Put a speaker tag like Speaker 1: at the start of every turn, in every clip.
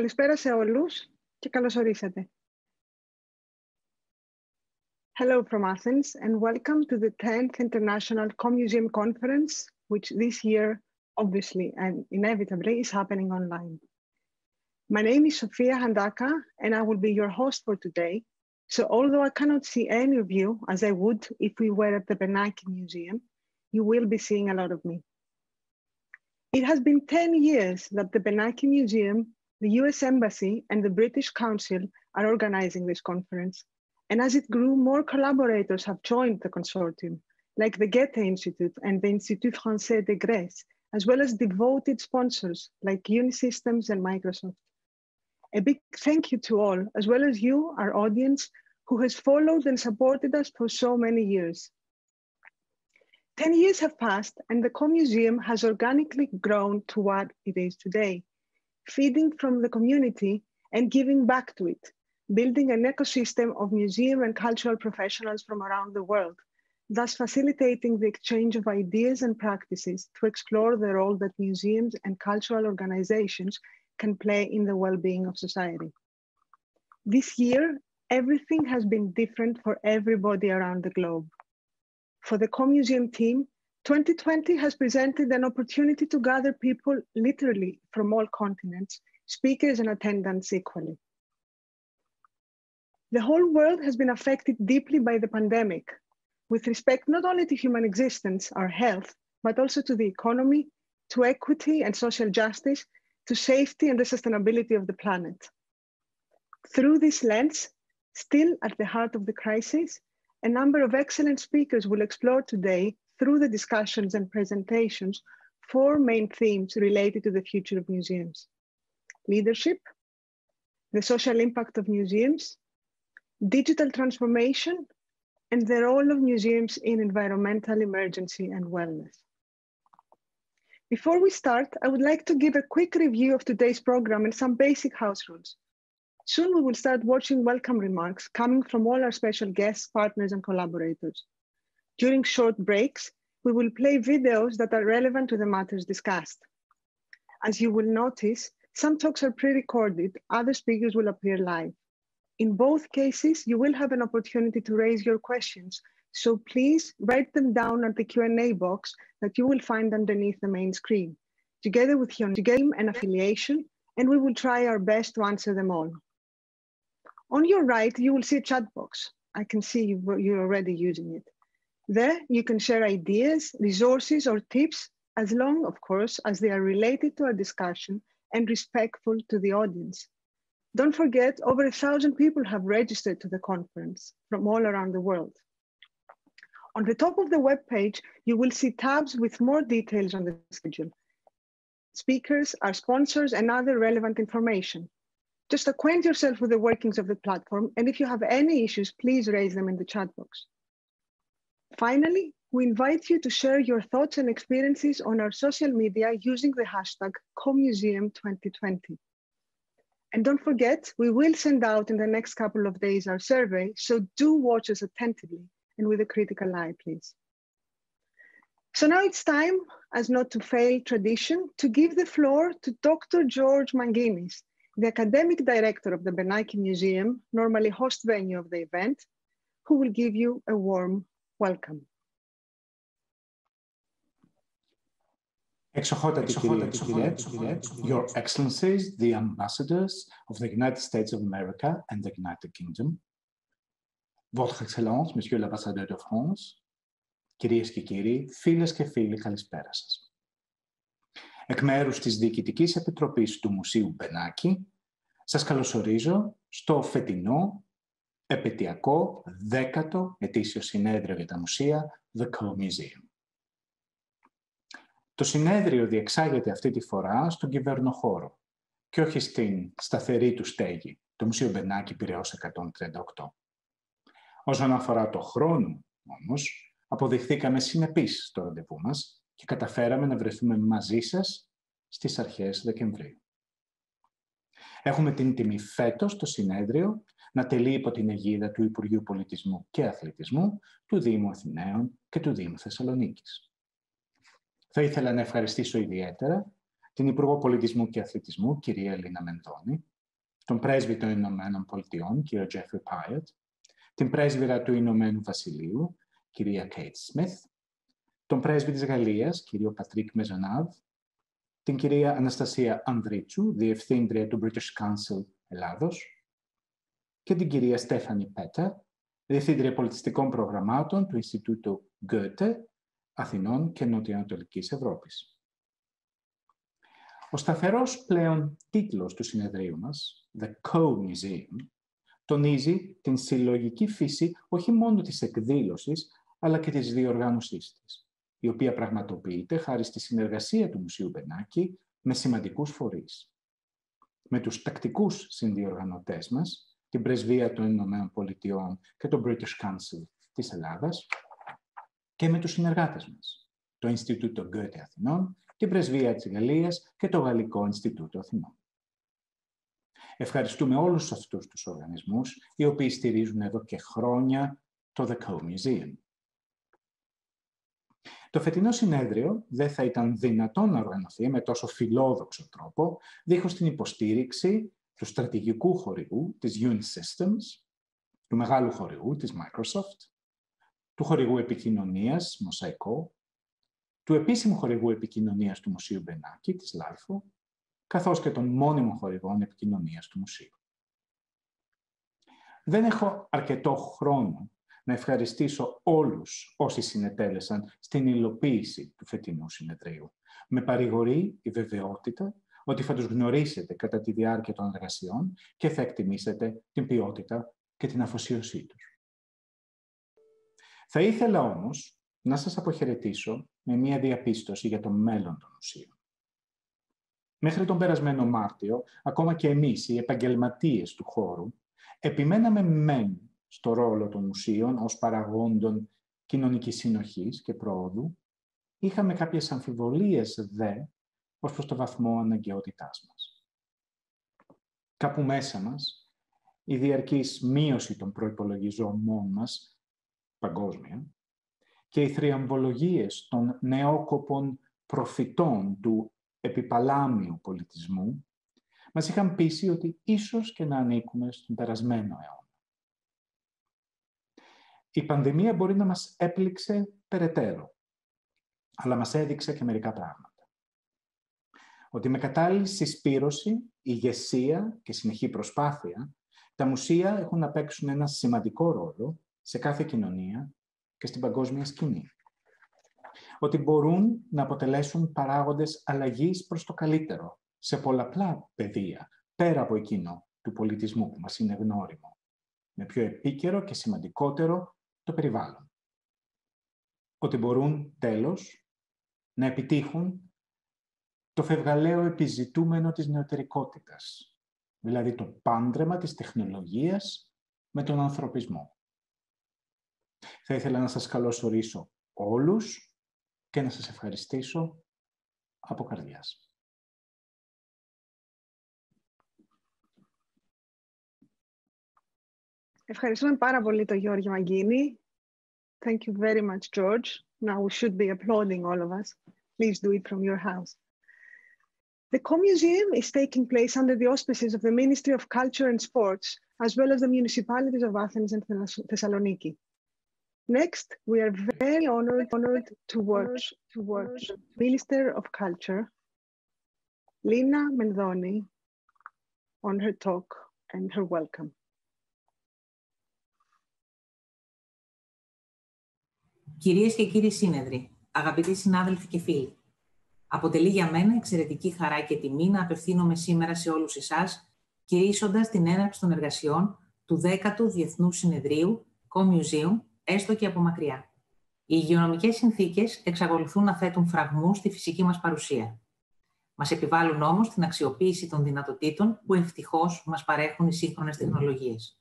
Speaker 1: Καλησπέρα σε όλους και καλώς ορίσατε. Hello from Athens and welcome to the 10th International CoMuseum Conference, which this year, obviously and inevitably, is happening online. My name is Sophia Handaka and I will be your host for today. So although I cannot see any of you as I would if we were at the Benaki Museum, you will be seeing a lot of me. It has been 10 years that the Benaki Museum the US Embassy and the British Council are organizing this conference. And as it grew, more collaborators have joined the consortium, like the Goethe Institute and the Institut Français de Grèce, as well as devoted sponsors like Unisystems and Microsoft. A big thank you to all, as well as you, our audience, who has followed and supported us for so many years. 10 years have passed and the Co-Museum has organically grown to what it is today feeding from the community and giving back to it, building an ecosystem of museum and cultural professionals from around the world, thus facilitating the exchange of ideas and practices to explore the role that museums and cultural organizations can play in the well-being of society. This year, everything has been different for everybody around the globe. For the Co-Museum team, 2020 has presented an opportunity to gather people literally from all continents, speakers and attendants equally. The whole world has been affected deeply by the pandemic, with respect not only to human existence, our health, but also to the economy, to equity and social justice, to safety and the sustainability of the planet. Through this lens, still at the heart of the crisis, a number of excellent speakers will explore today through the discussions and presentations four main themes related to the future of museums. Leadership, the social impact of museums, digital transformation, and the role of museums in environmental emergency and wellness. Before we start, I would like to give a quick review of today's program and some basic house rules. Soon we will start watching welcome remarks coming from all our special guests, partners, and collaborators. During short breaks, we will play videos that are relevant to the matters discussed. As you will notice, some talks are pre-recorded, other speakers will appear live. In both cases, you will have an opportunity to raise your questions, so please write them down at the Q&A box that you will find underneath the main screen, together with your name and affiliation, and we will try our best to answer them all. On your right, you will see a chat box. I can see you're already using it. There, you can share ideas, resources, or tips, as long, of course, as they are related to our discussion and respectful to the audience. Don't forget, over a thousand people have registered to the conference from all around the world. On the top of the web page, you will see tabs with more details on the schedule, speakers, our sponsors, and other relevant information. Just acquaint yourself with the workings of the platform, and if you have any issues, please raise them in the chat box. Finally, we invite you to share your thoughts and experiences on our social media using the hashtag CoMuseum2020. And don't forget, we will send out in the next couple of days our survey, so do watch us attentively and with a critical eye, please. So now it's time, as not to fail tradition, to give the floor to Dr. George Manginis, the academic director of the Benaki Museum, normally host venue of the event, who will give you a warm Welcome.
Speaker 2: Εξοχότατοι κύριοι Your Excellencies, the Ambassadors of the United States of America and the United Kingdom, Votre Excellence, Monsieur l'Ambassadeur de France, κυρίες και κύριοι, φίλες και φίλοι, καλησπέρα σας. Εκ μέρους της Διοικητικής Επιτροπής του Μουσείου Μπενάκη, σας καλωσορίζω στο φετινό επαιτειακό δέκατο ετήσιο συνέδριο για τα μουσεία The Co-Museum. Το συνέδριο διεξάγεται αυτή τη φορά στον κυβερνοχώρο και όχι στην σταθερή του στέγη, το Μουσείο Μπενάκη Πυραιός 138. Όσον αφορά το χρόνο, όμως, αποδειχθήκαμε συνεπείς στο ραντεβού μας και καταφέραμε να βρεθούμε μαζί σας στις αρχές Δεκεμβρίου. Έχουμε την τιμή φέτος το συνέδριο να τελεί υπό την αιγίδα του Υπουργείου Πολιτισμού και Αθλητισμού, του Δήμου Αθηναίων και του Δήμου Θεσσαλονίκης. Θα ήθελα να ευχαριστήσω ιδιαίτερα την Υπουργό Πολιτισμού και Αθλητισμού, κυρία Ελίνα Μενδώνη, τον πρέσβη των Ηνωμένων Πολιτειών, κύριο Τζέφρι Πάιετ, την πρέσβυρα του Ηνωμένου Βασιλείου, κυρία Κέιτ Σμιθ, τον πρέσβη της Γαλλίας, κύριο Πατρίκ Μεζονάβ, την κυρία Αναστασία Ανδρίτσου, διευθύντρια του British Council Ελλάδος, και την κυρία Στέφανη Πέτα, διευθύντρια πολιτιστικών προγραμμάτων του Ινστιτούτου Goethe Αθηνών και Νοτιοανατολικής Ευρώπης. Ο σταθερός πλέον τίτλος του συνεδρίου μας, The Co-Museum, τονίζει την συλλογική φύση όχι μόνο της εκδήλωσης, αλλά και της διοργάνωσής της, η οποία πραγματοποιείται χάρη στη συνεργασία του Μουσείου Μπενάκη με σημαντικούς φορείς. Με τους τακτικούς συνδιοργανωτές μας, την Πρεσβεία των Ηνωμένων Πολιτειών και το British Council της Ελλάδας και με τους συνεργάτες μας, το Ινστιτούτο Goethe Αθηνών, την Πρεσβεία της Γαλλίας και το Γαλλικό Ινστιτούτο Αθηνών. Ευχαριστούμε όλους αυτούς τους οργανισμούς, οι οποίοι στηρίζουν εδώ και χρόνια το The Co Museum. Το φετινό συνέδριο δεν θα ήταν δυνατόν να οργανωθεί με τόσο φιλόδοξο τρόπο, δίχως την υποστήριξη του στρατηγικού χορηγού της Unisystems, του μεγάλου χορηγού της Microsoft, του χορηγού επικοινωνίας Μοσαϊκό, του επίσημου χορηγού επικοινωνίας του Μουσείου Μπενάκη, της ΛΑΙΦΟ, καθώς και των μόνιμων χορηγών επικοινωνίας του Μουσείου. Δεν έχω αρκετό χρόνο να ευχαριστήσω όλους όσοι συνετέλεσαν στην υλοποίηση του φετινού συνεδρίου. Με παρηγορεί η βεβαιότητα ότι θα τους γνωρίσετε κατά τη διάρκεια των εργασιών και θα εκτιμήσετε την ποιότητα και την αφοσίωσή τους. Θα ήθελα όμως να σας αποχαιρετήσω με μία διαπίστωση για το μέλλον των ουσίων. Μέχρι τον περασμένο Μάρτιο, ακόμα και εμείς, οι επαγγελματίες του χώρου, επιμέναμε μεν στο ρόλο των μουσείων ως παραγόντων κοινωνικής συνοχής και πρόοδου, είχαμε κάποιες αμφιβολίες δε ως προς το βαθμό αναγκαιότητάς μας. Κάπου μέσα μας, η διαρκής μείωση των προϋπολογιζόμων μας παγκόσμια και οι θριαμβολογίες των νεόκοπων προφητών του επιπαλάμιου πολιτισμού μας είχαν πείσει ότι ίσως και να ανήκουμε στον περασμένο αιώνα. Η πανδημία μπορεί να μας έπληξε περαιτέρω, αλλά μας έδειξε και μερικά πράγματα. Ότι με κατάλληλη συσπήρωση, ηγεσία και συνεχή προσπάθεια, τα μουσεία έχουν να παίξουν ένα σημαντικό ρόλο σε κάθε κοινωνία και στην παγκόσμια σκηνή. Ότι μπορούν να αποτελέσουν παράγοντες αλλαγής προς το καλύτερο σε πολλαπλά πεδία, πέρα από εκείνο του πολιτισμού που μας είναι γνώριμο, με πιο επίκαιρο και σημαντικότερο το περιβάλλον. Ότι μπορούν, τέλος, να επιτύχουν το φευγαλαίο επιζητούμενο της νεωτερικότητας, δηλαδή το πάντρεμα της τεχνολογίας με τον ανθρωπισμό. Θα ήθελα να σας καλωσορίσω όλους και να σας ευχαριστήσω από καρδιάς.
Speaker 1: Ευχαριστούμε πάρα πολύ τον Γιώργη Μαγκίνη. Thank you very much, George. Now we should be applauding all of us. Please do it from your house. The Co-Museum is taking place under the auspices of the Ministry of Culture and Sports, as well as the municipalities of Athens and Thessaloniki. Next, we are very honored, honored to watch, to watch Minister of Culture, Lina Mendoni, on her talk and her welcome.
Speaker 3: Κυρίες και κύριοι σύνεδροι, αγαπητοί συνάδελφοι και φίλοι, αποτελεί για μένα εξαιρετική χαρά και τιμή να απευθύνομαι σήμερα σε όλους εσάς, κηρύσσοντας την έναρξη των εργασιών του 10ου Διεθνούς Συνεδρίου Co-Museum έστω και από μακριά. Οι υγειονομικές συνθήκες εξακολουθούν να θέτουν φραγμούς στη φυσική μας παρουσία. Μας επιβάλλουν όμως την αξιοποίηση των δυνατοτήτων που ευτυχώς μας παρέχουν οι σύγχρονες τεχνολογίες.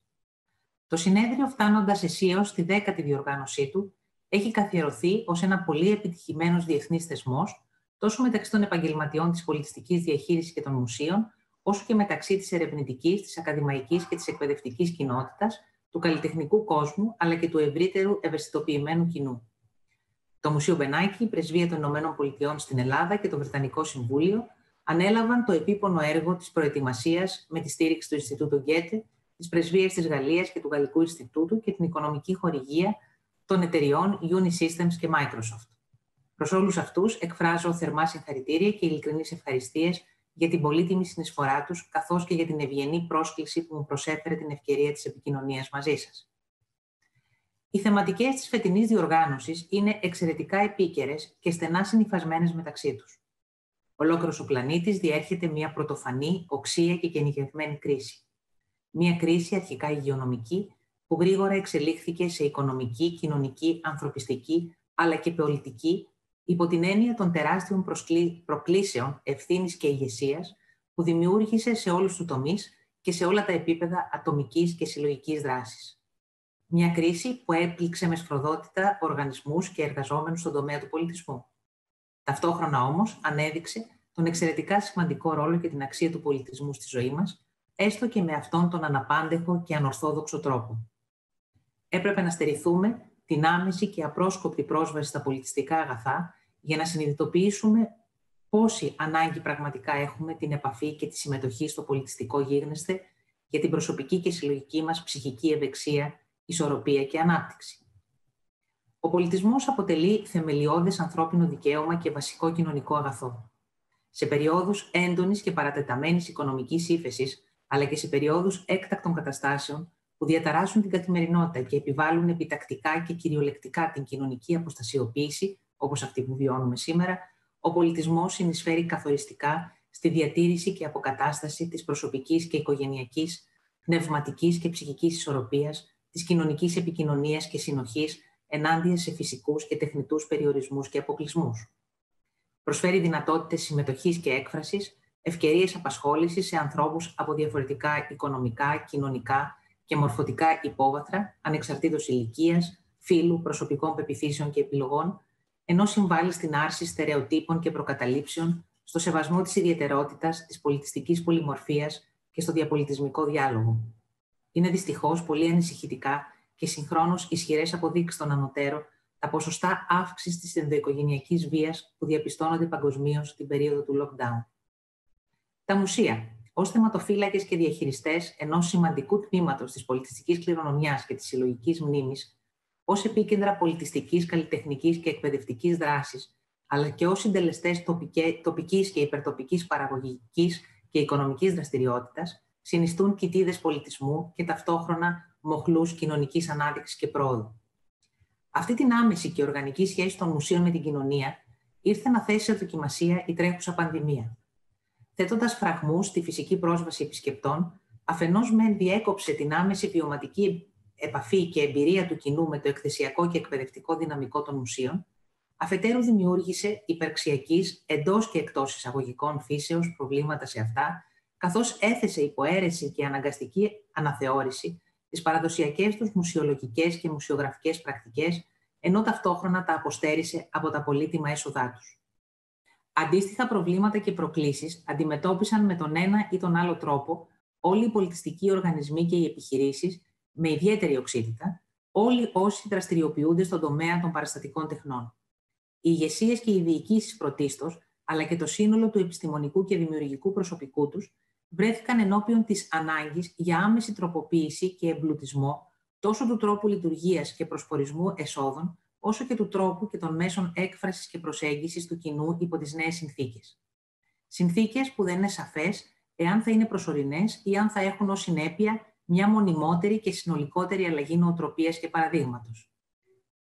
Speaker 3: Το συνέδριο, φτάνοντας αισίως στη δέκατη διοργάνωσή του, έχει καθιερωθεί ως ένα πολύ επιτυχημένος διεθνής θεσμός, τόσο μεταξύ των επαγγελματιών της πολιτιστικής διαχείρισης και των μουσείων, όσο και μεταξύ της ερευνητικής, της ακαδημαϊκής και της εκπαιδευτικής κοινότητας, του καλλιτεχνικού κόσμου αλλά και του ευρύτερου ευαισθητοποιημένου κοινού. Το Μουσείο Μπενάκη, η Πρεσβεία των Ηνωμένων Πολιτειών στην Ελλάδα και το Βρετανικό Συμβούλιο ανέλαβαν το επίπονο έργο της προετοιμασίας με τη στήριξη του Ινστιτούτου Γκέτε, της Πρεσβείας της Γαλλίας και του Γαλλικού Ινστιτούτου και την οικονομική χορηγία των εταιριών Unisystems και Microsoft. Προς όλους αυτούς εκφράζω θερμά συγχαρητήρια και ειλικρινείς ευχαριστίες για την πολύτιμη συνεισφορά τους, καθώς και για την ευγενή πρόσκληση που μου προσέφερε την ευκαιρία της επικοινωνίας μαζί σας. Οι θεματικές της φετινής διοργάνωσης είναι εξαιρετικά επίκαιρες και στενά συνυφασμένες μεταξύ τους. Ολόκληρος ο πλανήτης διέρχεται μια πρωτοφανή, οξία και γενικευμένη κρίση. Μια κρίση αρχικά υγειονομική, που γρήγορα εξελίχθηκε σε οικονομική, κοινωνική, ανθρωπιστική, αλλά και πολιτική, υπό την έννοια των τεράστιων προκλήσεων ευθύνης και ηγεσίας που δημιούργησε σε όλους τους τομείς και σε όλα τα επίπεδα ατομικής και συλλογικής δράσης. Μια κρίση που έπληξε με σφροδότητα οργανισμούς και εργαζόμενους στον τομέα του πολιτισμού. Ταυτόχρονα όμως ανέδειξε τον εξαιρετικά σημαντικό ρόλο και την αξία του πολιτισμού στη ζωή μας, έστω και με αυτόν τον αναπάντεχο και ανορθόδοξο τρόπο. Έπρεπε να στερηθούμε την άμεση και απρόσκοπτη πρόσβαση στα πολιτιστικά αγαθά για να συνειδητοποιήσουμε πόση ανάγκη πραγματικά έχουμε την επαφή και τη συμμετοχή στο πολιτιστικό γίγνεσθε για την προσωπική και συλλογική μας ψυχική ευεξία, ισορροπία και ανάπτυξη. Ο πολιτισμός αποτελεί θεμελιώδες ανθρώπινο δικαίωμα και βασικό κοινωνικό αγαθό. Σε περιόδους έντονης και παρατεταμένης οικονομικής ύφεσης, αλλά και σε περιόδους έκτακτων καταστάσεων που διαταράσσουν την καθημερινότητα και επιβάλλουν επιτακτικά και κυριολεκτικά την κοινωνική αποστασιοποίηση, όπως αυτή που βιώνουμε σήμερα, ο πολιτισμός συνεισφέρει καθοριστικά στη διατήρηση και αποκατάσταση της προσωπικής και οικογενειακής, πνευματικής και ψυχικής ισορροπίας, της κοινωνικής επικοινωνίας και συνοχής ενάντια σε φυσικούς και τεχνητούς περιορισμούς και αποκλεισμούς. Προσφέρει δυνατότητες συμμετοχής και έκφρασης, ευκαιρίες απασχόλησης σε ανθρώπους από διαφορετικά οικονομικά, κοινωνικά και μορφωτικά υπόβαθρα, ανεξαρτήτως ηλικίας, φύλου, προσωπικών πεπιθήσεων και επιλογών, ενώ συμβάλλει στην άρση στερεοτύπων και προκαταλήψεων, στο σεβασμό της ιδιαιτερότητας, της πολιτιστικής πολυμορφίας και στο διαπολιτισμικό διάλογο. Είναι δυστυχώς πολύ ανησυχητικά και συγχρόνως ισχυρές αποδείξεις των ανωτέρων τα ποσοστά αύξησης της ενδοοικογενειακής βίας που διαπιστώνονται παγκοσμίως την περίοδο του lockdown. Τα μουσεία, ως θεματοφύλακες και διαχειριστές ενός σημαντικού τμήματος της πολιτιστικής κληρονομιάς και της συλλογικής μνήμης, ως επίκεντρα πολιτιστικής, καλλιτεχνικής και εκπαιδευτικής δράσης, αλλά και ως συντελεστές τοπικής και υπερτοπικής παραγωγικής και οικονομικής δραστηριότητας, συνιστούν κοιτίδες πολιτισμού και ταυτόχρονα μοχλούς κοινωνικής ανάδειξης και πρόοδου. Αυτή την άμεση και οργανική σχέση των μουσείων με την κοινωνία ήρθε να θέσει σε δοκιμασία η τρέχουσα πανδημία θέτοντας φραγμούς στη φυσική πρόσβαση επισκεπτών, αφενός μεν διέκοψε την άμεση βιωματική επαφή και εμπειρία του κοινού με το εκθεσιακό και εκπαιδευτικό δυναμικό των μουσείων, αφετέρου δημιούργησε υπερξιακή εντός και εκτός εισαγωγικών φύσεως προβλήματα σε αυτά, καθώς έθεσε υποαίρεση και αναγκαστική αναθεώρηση τι παραδοσιακές τους μουσιολογικές και μουσιογραφικές πρακτικές, ενώ ταυτόχρονα τα αποστέρισε από τα πολύτιμα έσοδά τους. Αντίστοιχα προβλήματα και προκλήσεις αντιμετώπισαν με τον ένα ή τον άλλο τρόπο όλοι οι πολιτιστικοί οργανισμοί και οι επιχειρήσεις με ιδιαίτερη οξύτητα, όλοι όσοι δραστηριοποιούνται στον τομέα των παραστατικών τεχνών. Οι ηγεσίες και οι διοικήσεις πρωτίστως, αλλά και το σύνολο του επιστημονικού και δημιουργικού προσωπικού τους, βρέθηκαν ενώπιον της ανάγκης για άμεση τροποποίηση και εμπλουτισμό τόσο του τρόπου λειτουργίας και προσφορισμού εσόδων, όσο και του τρόπου και των μέσων έκφρασης και προσέγγισης του κοινού υπό τις νέες συνθήκες. Συνθήκες που δεν είναι σαφές εάν θα είναι προσωρινές ή αν θα έχουν ως συνέπεια μια μονιμότερη και συνολικότερη αλλαγή νοοτροπίας και παραδείγματος.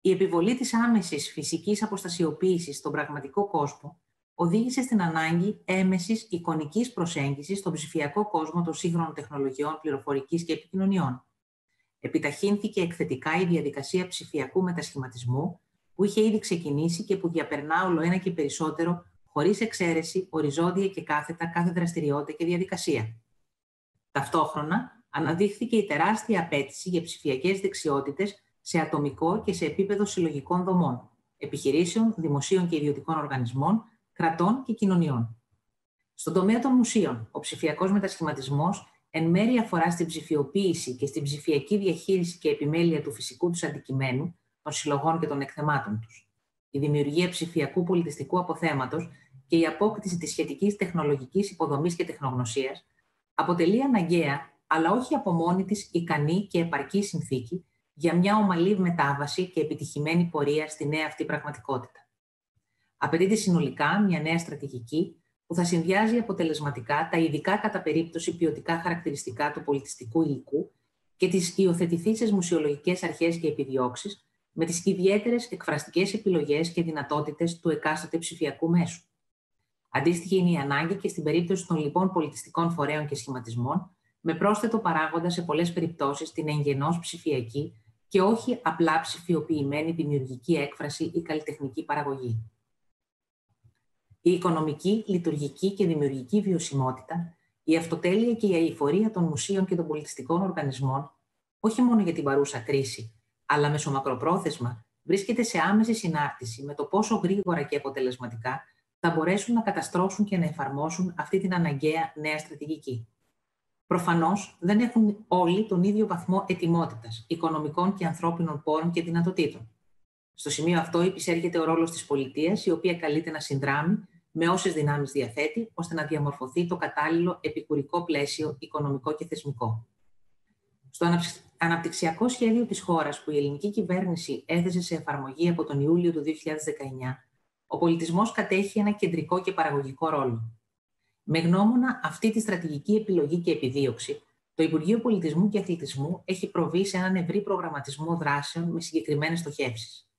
Speaker 3: Η επιβολή της άμεσης φυσικής αποστασιοποίησης στον πραγματικό κόσμο οδήγησε στην ανάγκη έμεσης εικονικής προσέγγισης στον ψηφιακό κόσμο των σύγχρονων τεχνολογιών πληροφορικής και επικοινωνιών, επιταχύνθηκε εκθετικά η διαδικασία ψηφιακού μετασχηματισμού που είχε ήδη ξεκινήσει και που διαπερνά όλο ένα και περισσότερο χωρίς εξαίρεση, οριζόντια και κάθετα κάθε δραστηριότητα και διαδικασία. Ταυτόχρονα, αναδείχθηκε η τεράστια απέτηση για ψηφιακές δεξιότητες σε ατομικό και σε επίπεδο συλλογικών δομών, επιχειρήσεων, δημοσίων και ιδιωτικών οργανισμών, κρατών και κοινωνιών. Στον τομέα των μουσείων, ο ψηφιακός μετασχηματισμός εν μέρει αφορά στην ψηφιοποίηση και στην ψηφιακή διαχείριση και επιμέλεια του φυσικού τους αντικειμένου, των συλλογών και των εκθεμάτων τους. Η δημιουργία ψηφιακού πολιτιστικού αποθέματος και η απόκτηση της σχετικής τεχνολογικής υποδομής και τεχνογνωσίας αποτελεί αναγκαία, αλλά όχι από μόνη της ικανή και επαρκή συνθήκη για μια ομαλή μετάβαση και επιτυχημένη πορεία στη νέα αυτή πραγματικότητα. Απαιτείται συνολικά μια νέα στρατηγική που θα συνδυάζει αποτελεσματικά τα ειδικά κατά περίπτωση ποιοτικά χαρακτηριστικά του πολιτιστικού υλικού και τις υιοθετηθήσεις μουσιολογικές αρχές και επιδιώξεις με τις ιδιαίτερες εκφραστικές επιλογές και δυνατότητες του εκάστοτε ψηφιακού μέσου. Αντίστοιχη είναι η ανάγκη και στην περίπτωση των λοιπόν πολιτιστικών φορέων και σχηματισμών, με πρόσθετο παράγοντα σε πολλές περιπτώσεις την εγγενώς ψηφιακή και όχι απλά ψηφιοποιημένη δημιουργική έκφραση ή καλλιτεχνική παραγωγή. Η οικονομική, λειτουργική και δημιουργική βιωσιμότητα, η αυτοτέλεια και η αηφορία των μουσείων και των πολιτιστικών οργανισμών, όχι μόνο για την παρούσα κρίση, αλλά μεσομακροπρόθεσμα, βρίσκεται σε άμεση συνάρτηση με το πόσο γρήγορα και αποτελεσματικά θα μπορέσουν να καταστρώσουν και να εφαρμόσουν αυτή την αναγκαία νέα στρατηγική. Προφανώς δεν έχουν όλοι τον ίδιο βαθμό ετοιμότητας, οικονομικών και ανθρώπινων πόρων και δυνατοτήτων. Στο σημείο αυτό υπησέρχεται ο ρόλος της πολιτείας, η οποία καλείται να συνδράμει με όσες δυνάμεις διαθέτει, ώστε να διαμορφωθεί το κατάλληλο επικουρικό πλαίσιο οικονομικό και θεσμικό. Στο αναπτυξιακό σχέδιο της χώρας που η ελληνική κυβέρνηση έθεσε σε εφαρμογή από τον Ιούλιο του 2019, ο πολιτισμός κατέχει ένα κεντρικό και παραγωγικό ρόλο. Με γνώμονα αυτή τη στρατηγική επιλογή και επιδίωξη, το Υπουργείο Πολιτισμού και Αθλητισμού έχει προβεί σε έναν ευρύ προγραμματισμό δράσεων με συγκεκριμένες στοχεύσεις.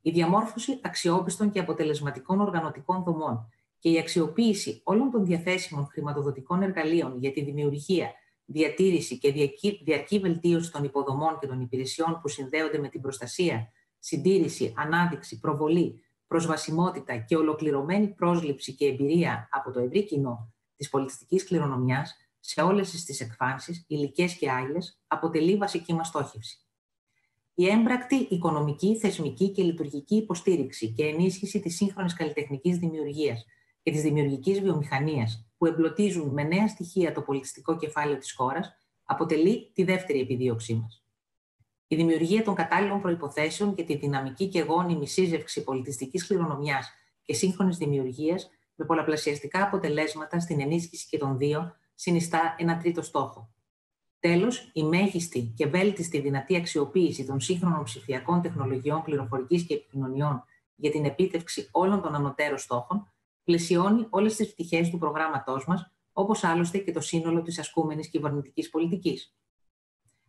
Speaker 3: Η διαμόρφωση αξιόπιστων και αποτελεσματικών οργανωτικών δομών και η αξιοποίηση όλων των διαθέσιμων χρηματοδοτικών εργαλείων για τη δημιουργία, διατήρηση και διαρκή βελτίωση των υποδομών και των υπηρεσιών που συνδέονται με την προστασία, συντήρηση, ανάδειξη, προβολή, προσβασιμότητα και ολοκληρωμένη πρόσληψη και εμπειρία από το ευρύ κοινό της πολιτιστικής κληρονομιάς σε όλες τις εκφάνσεις, υλικές και άλλε, αποτελεί βασική μας στόχευση. Η έμπρακτη οικονομική, θεσμική και λειτουργική υποστήριξη και ενίσχυση της σύγχρονης καλλιτεχνικής δημιουργίας και της δημιουργικής βιομηχανίας που εμπλωτίζουν με νέα στοιχεία το πολιτιστικό κεφάλαιο της χώρας αποτελεί τη δεύτερη επιδίωξή μας. Η δημιουργία των κατάλληλων προποθέσεων και τη δυναμική και γόνιμη σύζευξη πολιτιστικής κληρονομιάς και σύγχρονης δημιουργίας με πολλαπλασιαστικά αποτελέσματα στην ενίσχυση και των δύο συνιστά ένα τρίτο στόχο. Τέλος, η μέγιστη και βέλτιστη δυνατή αξιοποίηση των σύγχρονων ψηφιακών τεχνολογιών πληροφορικής και επικοινωνιών για την επίτευξη όλων των ανωτέρων στόχων πλαισιώνει όλες τις πτυχές του προγράμματός μας, όπως άλλωστε και το σύνολο της ασκούμενης κυβερνητικής πολιτικής.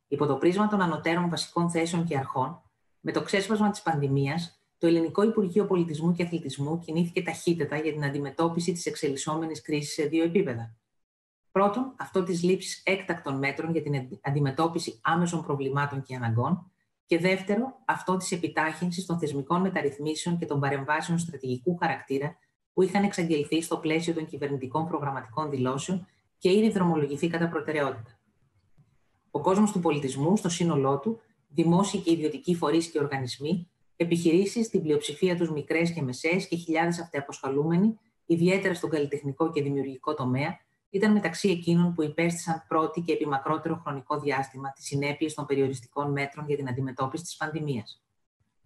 Speaker 3: Υπό το πρίσμα των ανωτέρων βασικών θέσεων και αρχών, με το ξέσπασμα της πανδημίας, το Ελληνικό Υπουργείο Πολιτισμού και Αθλητισμού κινήθηκε ταχύτερα για την αντιμετώπιση της εξελισσόμενης κρίσης σε δύο επίπεδα. Πρώτον, αυτό της λήψης έκτακτων μέτρων για την αντιμετώπιση άμεσων προβλημάτων και αναγκών. Και δεύτερο, αυτό της επιτάχυνσης των θεσμικών μεταρρυθμίσεων και των παρεμβάσεων στρατηγικού χαρακτήρα που είχαν εξαγγελθεί στο πλαίσιο των κυβερνητικών προγραμματικών δηλώσεων και ήδη δρομολογηθεί κατά προτεραιότητα. Ο κόσμος του πολιτισμού, στο σύνολό του, δημόσιοι και ιδιωτικοί φορείς και οργανισμοί, επιχειρήσεις, στην πλειοψηφία τους μικρές και μεσαίες και χιλιάδες αυτοαποσχολούμενοι, ιδιαίτερα στον καλλιτεχνικό και δημιουργικό τομέα, ήταν μεταξύ εκείνων που υπέστησαν πρώτη και επιμακρότερο χρονικό διάστημα τις συνέπειες των περιοριστικών μέτρων για την αντιμετώπιση της πανδημίας.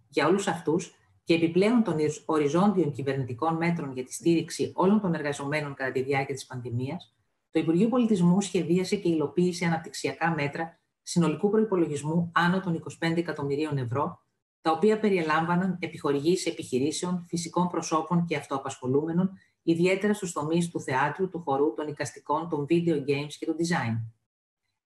Speaker 3: Για όλους αυτούς και επιπλέον των οριζόντιων κυβερνητικών μέτρων για τη στήριξη όλων των εργαζομένων κατά τη διάρκεια της πανδημίας, το Υπουργείο Πολιτισμού σχεδίασε και υλοποίησε αναπτυξιακά μέτρα συνολικού προπολογισμού άνω των 25 εκατομμυρίων ευρώ, τα οποία περιελάμβαναν επιχορηγήσεις επιχειρήσεων, φυσικών προσώπων και αυτοαπασχολούμενων, ιδιαίτερα στους τομείς του θεάτρου, του χορού, των οικαστικών, των video games και του design.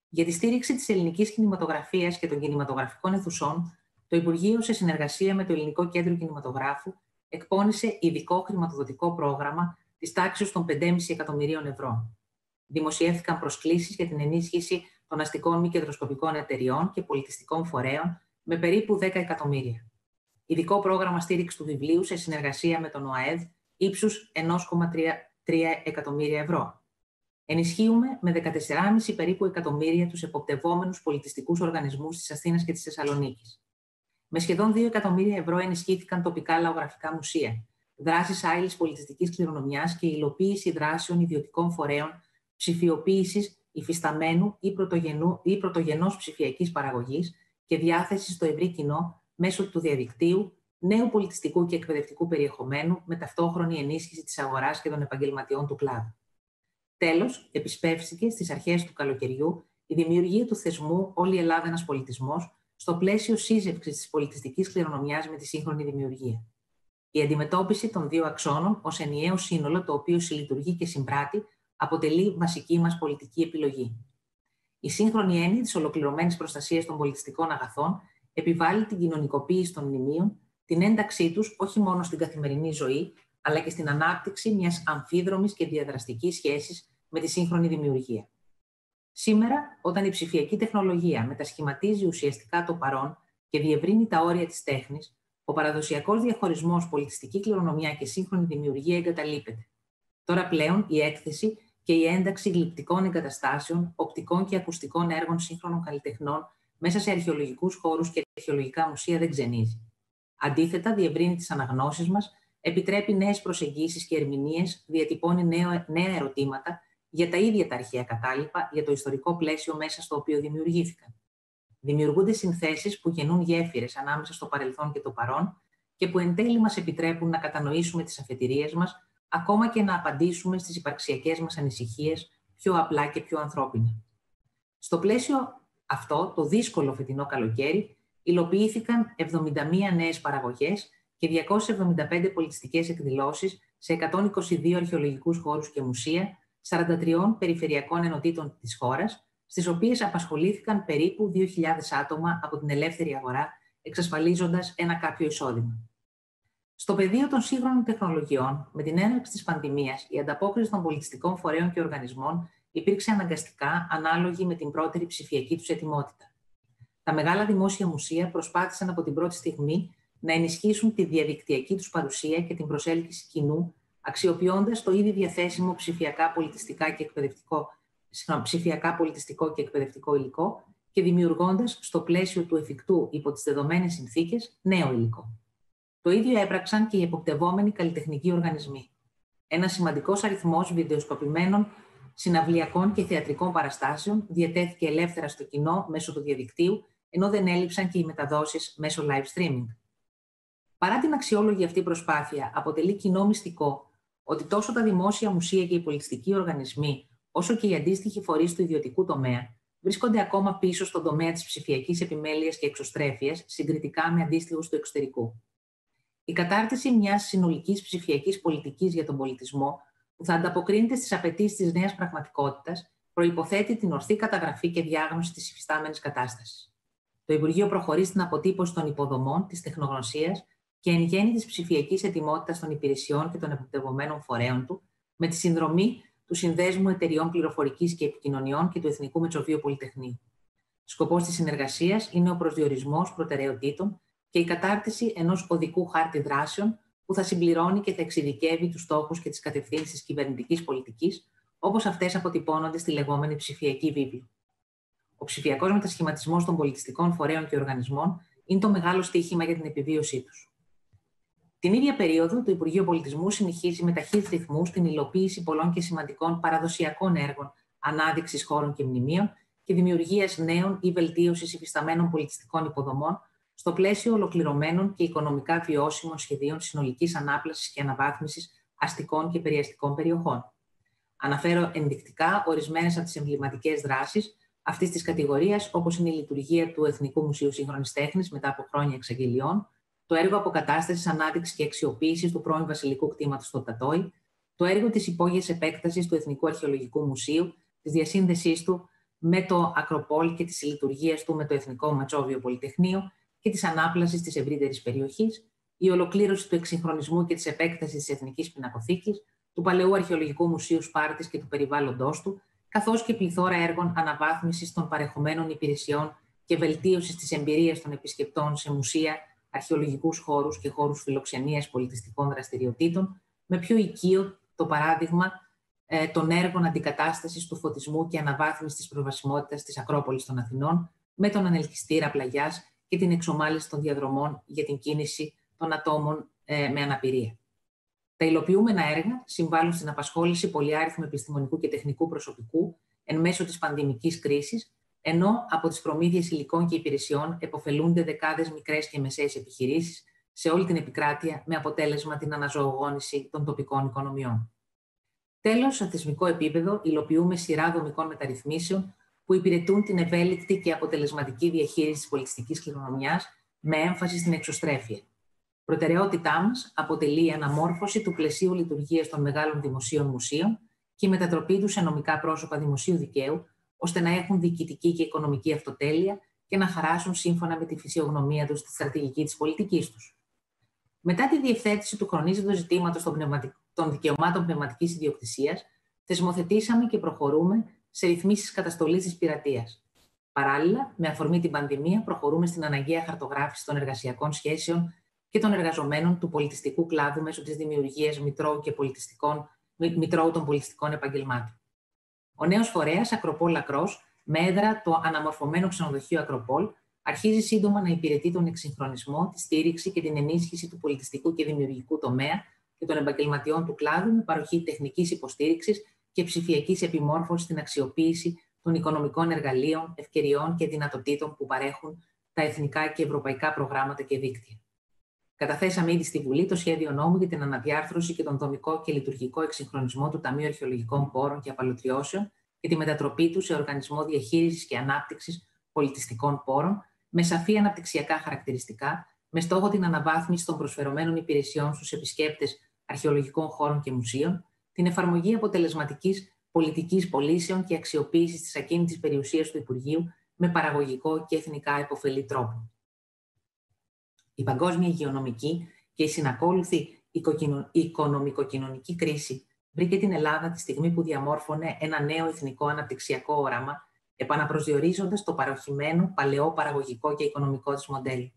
Speaker 3: Για τη στήριξη της ελληνικής κινηματογραφίας και των κινηματογραφικών αιθουσών, το Υπουργείο, σε συνεργασία με το Ελληνικό Κέντρο Κινηματογράφου, εκπώνησε ειδικό χρηματοδοτικό πρόγραμμα της τάξης των 5,5 εκατομμυρίων ευρώ. Δημοσιεύθηκαν προσκλήσεις για την ενίσχυση των αστικών μη κεντροσκοπικών εταιριών και πολιτιστικών φορέων με περίπου 10 εκατομμύρια. Ειδικό πρόγραμμα στήριξης του βιβλίου σε συνεργασία με τον ΟΑΕΔ ύψους 1,3 εκατομμύρια ευρώ. Ενισχύουμε με 14,5 περίπου εκατομμύρια τους εποπτευόμενους πολιτιστικούς οργανισμούς της Αθήνας και της Θεσσαλονίκης. Με σχεδόν 2 εκατομμύρια ευρώ ενισχύθηκαν τοπικά λαογραφικά μουσεία, δράσεις άειλης πολιτιστικής κληρονομιάς και υλοποίηση δράσεων ιδιωτικών φορέων ψηφιοποίησης υφισταμένου ή, πρωτογενού, ή πρωτογενός ψηφιακής παραγωγής και διάθεση στο ευρύ κοινό μέσω του διαδικτύου, νέου πολιτιστικού και εκπαιδευτικού περιεχομένου με ταυτόχρονη ενίσχυση της αγοράς και των επαγγελματιών του κλάδου. Τέλος, επισπεύστηκε στις αρχές του καλοκαιριού η δημιουργία του θεσμού Όλη η Ελλάδα ένας πολιτισμός στο πλαίσιο σύζευξης της πολιτιστικής κληρονομιάς με τη σύγχρονη δημιουργία. Η αντιμετώπιση των δύο αξώνων ως ενιαίο σύνολο το οποίο συλλειτουργεί και συμπράττει αποτελεί βασική μας πολιτική επιλογή. Η σύγχρονη έννοια της ολοκληρωμένης προστασίας των πολιτιστικών αγαθών επιβάλλει την κοινωνικοποίηση των μνημείων, την ένταξή τους όχι μόνο στην καθημερινή ζωή, αλλά και στην ανάπτυξη μιας αμφίδρομης και διαδραστικής σχέσης με τη σύγχρονη δημιουργία. Σήμερα, όταν η ψηφιακή τεχνολογία μετασχηματίζει ουσιαστικά το παρόν και διευρύνει τα όρια της τέχνης, ο παραδοσιακός διαχωρισμός πολιτιστική κληρονομιά και σύγχρονη δημιουργία εγκαταλείπεται. Τώρα πλέον η έκθεση και η ένταξη γλυπτικών εγκαταστάσεων, οπτικών και ακουστικών έργων σύγχρονων καλλιτεχνών μέσα σε αρχαιολογικούς χώρους και αρχαιολογικά μουσεία δεν ξενίζει. Αντίθετα, διευρύνει τις αναγνώσεις μας, επιτρέπει νέες προσεγγίσεις και ερμηνείες, διατυπώνει νέα ερωτήματα για τα ίδια τα αρχαία κατάλοιπα, για το ιστορικό πλαίσιο μέσα στο οποίο δημιουργήθηκαν. Δημιουργούνται συνθέσεις που γεννούν γέφυρες ανάμεσα στο παρελθόν και το παρόν και που εν τέλει μας επιτρέπουν να κατανοήσουμε τις αφετηρίες μας, ακόμα και να απαντήσουμε στις υπαρξιακές μας ανησυχίες πιο απλά και πιο ανθρώπινα. Στο πλαίσιο αυτό, το δύσκολο φετινό καλοκαίρι, υλοποιήθηκαν 71 νέες παραγωγές και 275 πολιτιστικές εκδηλώσεις σε 122 αρχαιολογικούς χώρους και μουσεία, 43 περιφερειακών ενωτήτων της χώρας, στις οποίες απασχολήθηκαν περίπου 2.000 άτομα από την ελεύθερη αγορά, εξασφαλίζοντας ένα κάποιο εισόδημα. Στο πεδίο των σύγχρονων τεχνολογιών, με την έναρξη της πανδημίας, η ανταπόκριση των πολιτιστικών φορέων και οργανισμών υπήρξε αναγκαστικά ανάλογη με την πρώτερη ψηφιακή τους ετοιμότητα. Τα μεγάλα δημόσια μουσεία προσπάθησαν από την πρώτη στιγμή να ενισχύσουν τη διαδικτυακή τους παρουσία και την προσέλκυση κοινού αξιοποιώντας το ήδη διαθέσιμο ψηφιακά πολιτιστικά και εκπαιδευτικό, ψηφιακά πολιτιστικό και εκπαιδευτικό υλικό και δημιουργώντας στο πλαίσιο του εφικτού υπό τις δεδομένες συνθήκες νέο υλικό. Το ίδιο έπραξαν και οι εποπτευόμενοι καλλιτεχνικοί οργανισμοί. Ένας σημαντικός αριθμός βιντεοσκοπημένων συναυλιακών και θεατρικών παραστάσεων διατέθηκε ελεύθερα στο κοινό μέσω του διαδικτύου, ενώ δεν έλειψαν και οι μεταδόσεις μέσω live streaming. Παρά την αξιόλογη αυτή προσπάθεια, αποτελεί κοινό μυστικό ότι τόσο τα δημόσια μουσεία και οι πολιτιστικοί οργανισμοί, όσο και οι αντίστοιχοι φορείς του ιδιωτικού τομέα, βρίσκονται ακόμα πίσω στον τομέα της ψηφιακής επιμέλειας και εξωστρέφειας, συγκριτικά με αντίστοιχους του εξωτερικού. Η κατάρτιση μιας συνολικής ψηφιακής πολιτικής για τον πολιτισμό, που θα ανταποκρίνεται στις απαιτήσεις της νέας πραγματικότητας, προποθέτει την ορθή καταγραφή και διάγνωση της υφιστάμενης κατάστασης. Το Υπουργείο προχωρεί στην αποτύπωση των υποδομών, της τεχνογνωσίας και εν γέννη της ψηφιακής ετοιμότητας των υπηρεσιών και των εποπτευωμένων φορέων του, με τη συνδρομή του Συνδέσμου Εταιριών Πληροφορικής και Επικοινωνιών και του Εθνικού Μετσοβίου Πολυτεχνείου. Σκοπός της συνεργασίας είναι ο προσδιορισμός προτεραιοτήτων και η κατάρτιση ενός οδικού χάρτη δράσεων που θα συμπληρώνει και θα εξειδικεύει τους στόχους και τις κατευθύνσεις της κυβερνητικής πολιτικής, όπως αυτές αποτυπώνονται στη λεγόμενη ψηφιακή βίβλο. Ο ψηφιακός μετασχηματισμός των πολιτιστικών φορέων και οργανισμών είναι το μεγάλο στίχημα για την επιβίωσή τους. Την ίδια περίοδο, το Υπουργείο Πολιτισμού συνεχίζει με ταχύ ρυθμούς την υλοποίηση πολλών και σημαντικών παραδοσιακών έργων ανάδειξης χώρων και μνημείων και δημιουργίας νέων ή βελτίωσης υφισταμένων πολιτιστικών υποδομών στο πλαίσιο ολοκληρωμένων και οικονομικά βιώσιμων σχεδίων συνολικής ανάπλασης και αναβάθμισης αστικών και περιαστικών περιοχών. Αναφέρω ενδεικτικά ορισμένες από τις εμβληματικές δράσεις αυτής της κατηγορίας, όπως είναι η λειτουργία του Εθνικού Μουσείου Σύγχρονης Τέχνης μετά από χρόνια εξαγγελιών, το έργο αποκατάστασης, ανάδειξης και αξιοποίησης του πρώην βασιλικού κτήματος στο Τατόι, το έργο της υπόγειας επέκτασης του Εθνικού Αρχαιολογικού Μουσείου, της διασύνδεσής του με το Ακροπόλ και της λειτουργίας του με το Εθνικό Ματσόβιο Πολυτεχνείο και της ανάπλασης της ευρύτερης περιοχής, η ολοκλήρωση του εξυγχρονισμού και της επέκτασης της Εθνικής Πινακοθήκης, του Παλαιού Αρχαιολογικού Μουσείου Σπάρτης και του περιβάλλοντός του, καθώς και πληθώρα έργων αναβάθμισης των παρεχομένων υπηρεσιών και βελτίωσης της εμπειρίας των επισκεπτών σε μουσεία, αρχαιολογικούς χώρους και χώρους φιλοξενίας πολιτιστικών δραστηριοτήτων, με πιο οικείο το παράδειγμα ε, των έργων αντικατάστασης του φωτισμού και αναβάθμισης της προβασιμότητας της Ακρόπολης των Αθηνών, με τον ανελκυστήρα πλαγιάς και την εξομάλυνση των διαδρομών για την κίνηση των ατόμων ε, με αναπηρία. Τα υλοποιούμενα έργα συμβάλλουν στην απασχόληση πολυάριθμου επιστημονικού και τεχνικού προσωπικού εν μέσω της πανδημικής κρίσης ενώ από τις προμήθειες υλικών και υπηρεσιών εποφελούνται δεκάδες μικρές και μεσαίες επιχειρήσεις, σε όλη την επικράτεια με αποτέλεσμα την αναζωογόνηση των τοπικών οικονομιών. Τέλος, σε θεσμικό επίπεδο, υλοποιούμε σειρά δομικών μεταρρυθμίσεων που υπηρετούν την ευέλικτη και αποτελεσματική διαχείριση της πολιτιστικής κληρονομιάς με έμφαση στην εξωστρέφεια. Προτεραιότητά μας αποτελεί η αναμόρφωση του πλαισίου λειτουργίας των μεγάλων δημοσίων μουσείων και η μετατροπή τους σε νομικά πρόσωπα δημοσίου δικαίου, ώστε να έχουν διοικητική και οικονομική αυτοτέλεια και να χαράσουν σύμφωνα με τη φυσιογνωμία τους τη στρατηγική της πολιτικής τους. Μετά τη διευθέτηση του χρονίζοντος ζητήματος των δικαιωμάτων πνευματικής ιδιοκτησίας, θεσμοθετήσαμε και προχωρούμε σε ρυθμίσεις καταστολής της πειρατείας. Παράλληλα, με αφορμή την πανδημία, προχωρούμε στην αναγκαία χαρτογράφηση των εργασιακών σχέσεων και των εργαζομένων του πολιτιστικού κλάδου μέσω της δημιουργίας μητρώου, και πολιτιστικών, μητρώου των πολιτιστικών επαγγελμάτων. Ο νέος φορέας Ακροπόλ Λακρό, με έδρα το αναμορφωμένο ξενοδοχείο Ακροπόλ, αρχίζει σύντομα να υπηρετεί τον εξυγχρονισμό, τη στήριξη και την ενίσχυση του πολιτιστικού και δημιουργικού τομέα και των επαγγελματιών του κλάδου με παροχή τεχνικής υποστήριξης και ψηφιακής επιμόρφωσης στην αξιοποίηση των οικονομικών εργαλείων, ευκαιριών και δυνατοτήτων που παρέχουν τα εθνικά και ευρωπαϊκά προγράμματα και δίκτυα. Καταθέσαμε ήδη στη Βουλή το σχέδιο νόμου για την αναδιάρθρωση και τον δομικό και λειτουργικό εξυγχρονισμό του Ταμείου Αρχαιολογικών Πόρων και Απαλωτριώσεων και τη μετατροπή του σε Οργανισμό Διαχείρισης και Ανάπτυξης Πολιτιστικών Πόρων, με σαφή αναπτυξιακά χαρακτηριστικά, με στόχο την αναβάθμιση των προσφερωμένων υπηρεσιών στους επισκέπτες αρχαιολογικών χώρων και μουσείων, την εφαρμογή αποτελεσματικής πολιτικής πωλήσεων και αξιοποίησης της ακίνητης περιουσίας του Υπουργείου με παραγωγικό και εθνικά υποφελή τρόπο. Η παγκόσμια υγειονομική και η συνακόλουθη οικονομικοκοινωνική κρίση βρήκε την Ελλάδα τη στιγμή που διαμόρφωνε ένα νέο εθνικό αναπτυξιακό όραμα, επαναπροσδιορίζοντας το παροχημένο, παλαιό παραγωγικό και οικονομικό της μοντέλο.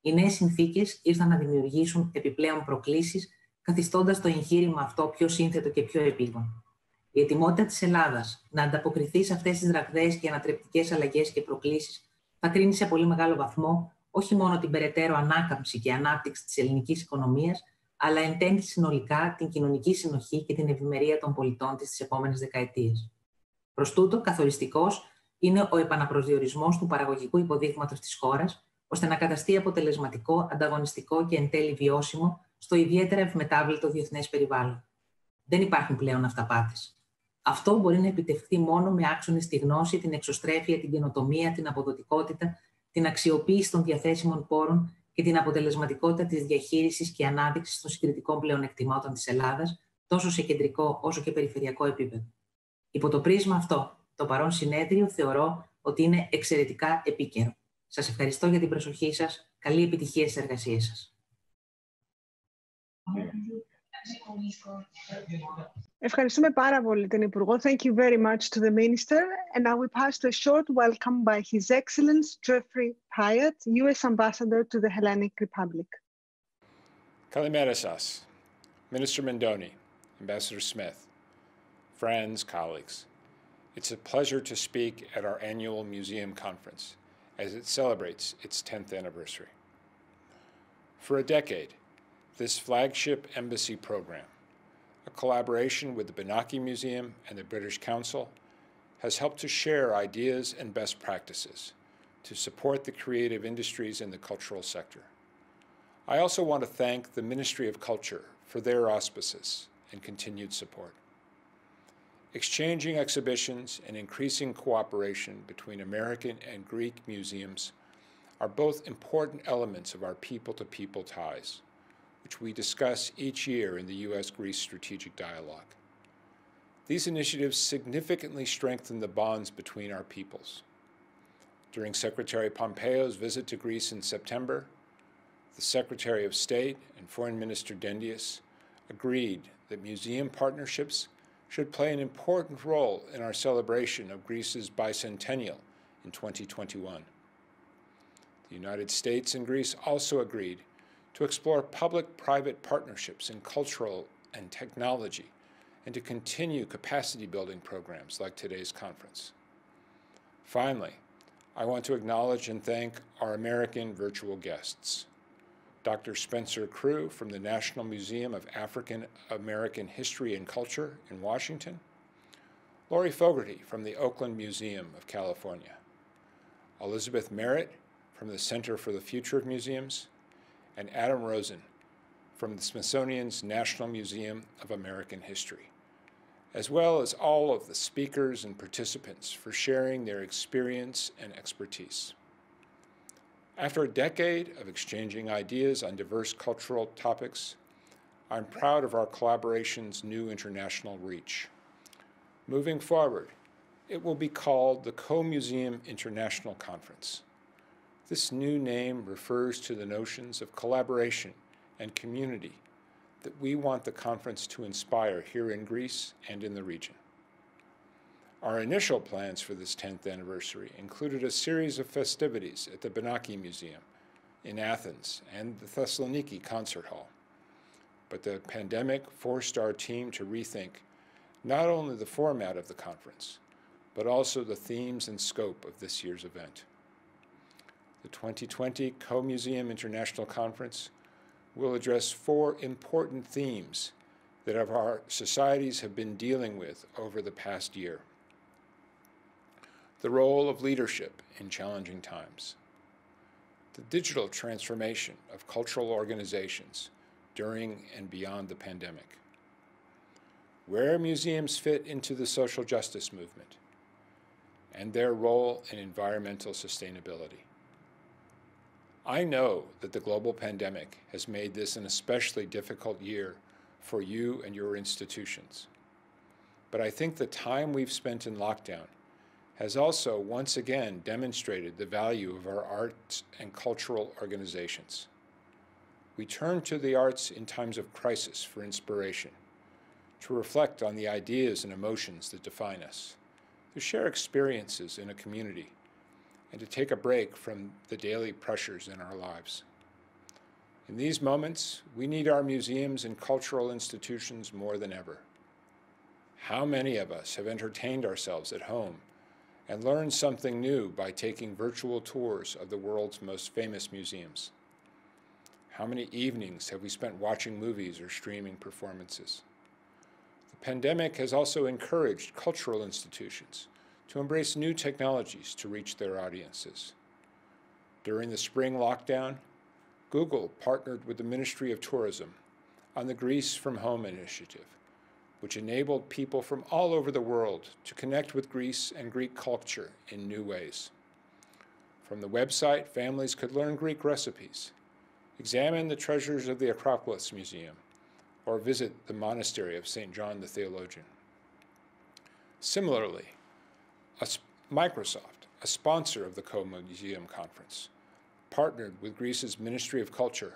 Speaker 3: Οι νέες συνθήκες ήρθαν να δημιουργήσουν επιπλέον προκλήσεις, καθιστώντας το εγχείρημα αυτό πιο σύνθετο και πιο επίγον. Η ετοιμότητα της Ελλάδας να ανταποκριθεί σε αυτές τις ραγδαίες και ανατρεπτικές αλλαγές και προκλήσεις θα κρίνει σε πολύ μεγάλο βαθμό όχι μόνο την περαιτέρω ανάκαμψη και ανάπτυξη της ελληνικής οικονομίας, αλλά εν τέλει συνολικά την κοινωνική συνοχή και την ευημερία των πολιτών της τις επόμενες δεκαετίες. Προς τούτο, καθοριστικός είναι ο επαναπροσδιορισμός του παραγωγικού υποδείγματος της χώρας, ώστε να καταστεί αποτελεσματικό, ανταγωνιστικό και εν τέλει βιώσιμο στο ιδιαίτερα ευμετάβλητο διεθνές περιβάλλον. Δεν υπάρχουν πλέον αυταπάτες. Αυτό μπορεί να επιτευχθεί μόνο με άξονες στη γνώση, την εξωστρέφεια, την καινοτομία, την αποδοτικότητα, την αξιοποίηση των διαθέσιμων πόρων και την αποτελεσματικότητα της διαχείρισης και ανάδειξης των συγκριτικών πλεονεκτημάτων της Ελλάδας, τόσο σε κεντρικό όσο και περιφερειακό επίπεδο. Υπό το πρίσμα αυτό, το παρόν συνέδριο θεωρώ ότι είναι εξαιρετικά επίκαιρο. Σας ευχαριστώ για την προσοχή σας. Καλή επιτυχία στις εργασίες σας.
Speaker 1: Ευχαριστούμε πάρα πολύ Υπουργό. Thank you very much to the Minister. And now we pass to a short welcome by His Excellence Geoffrey Pyatt, U.S. Ambassador to the Hellenic Republic.
Speaker 4: Kalimera σας. Minister Mendoni, Ambassador Smith, friends, colleagues. It's a pleasure to speak at our annual museum conference as it celebrates its 10th anniversary. For a decade, this flagship embassy program, a collaboration with the Benaki Museum and the British Council, has helped to share ideas and best practices to support the creative industries in the cultural sector. I also want to thank the Ministry of Culture for their auspices and continued support. Exchanging exhibitions and increasing cooperation between American and Greek museums are both important elements of our people to people ties which we discuss each year in the U.S. Greece Strategic Dialogue. These initiatives significantly strengthen the bonds between our peoples. During Secretary Pompeo's visit to Greece in September, the Secretary of State and Foreign Minister Dendias agreed that museum partnerships should play an important role in our celebration of Greece's bicentennial in 2021. The United States and Greece also agreed to explore public private partnerships in cultural and technology, and to continue capacity building programs like today's conference. Finally, I want to acknowledge and thank our American virtual guests. Dr. Spencer Crew from the National Museum of African American History and Culture in Washington, Lori Fogarty from the Oakland Museum of California, Elizabeth Merritt from the Center for the Future of Museums, and Adam Rosen from the Smithsonian's National Museum of American History, as well as all of the speakers and participants for sharing their experience and expertise. After a decade of exchanging ideas on diverse cultural topics, I'm proud of our collaboration's new international reach. Moving forward, it will be called the CoMuseum International Conference. This new name refers to the notions of collaboration and community that we want the conference to inspire here in Greece and in the region. Our initial plans for this 10th anniversary included a series of festivities at the Benaki Museum in Athens and the Thessaloniki Concert Hall. But the pandemic forced our team to rethink not only the format of the conference, but also the themes and scope of this year's event. The 2020 CoMuseum International Conference will address four important themes that our societies have been dealing with over the past year. The role of leadership in challenging times, the digital transformation of cultural organizations during and beyond the pandemic, where museums fit into the social justice movement, and their role in environmental sustainability. I know that the global pandemic has made this an especially difficult year for you and your institutions. But I think the time we've spent in lockdown has also once again demonstrated the value of our arts and cultural organizations. We turn to the arts in times of crisis for inspiration, to reflect on the ideas and emotions that define us, to share experiences in a community, and to take a break from the daily pressures in our lives. In these moments, we need our museums and cultural institutions more than ever. How many of us have entertained ourselves at home and learned something new by taking virtual tours of the world's most famous museums? How many evenings have we spent watching movies or streaming performances? The pandemic has also encouraged cultural institutions to embrace new technologies to reach their audiences. During the spring lockdown, Google partnered with the Ministry of Tourism on the Greece from Home initiative, which enabled people from all over the world to connect with Greece and Greek culture in new ways. From the website, families could learn Greek recipes, examine the treasures of the Acropolis Museum, or visit the monastery of St. John the Theologian. Similarly, Microsoft, a sponsor of the CoMuseum Conference, partnered with Greece's Ministry of Culture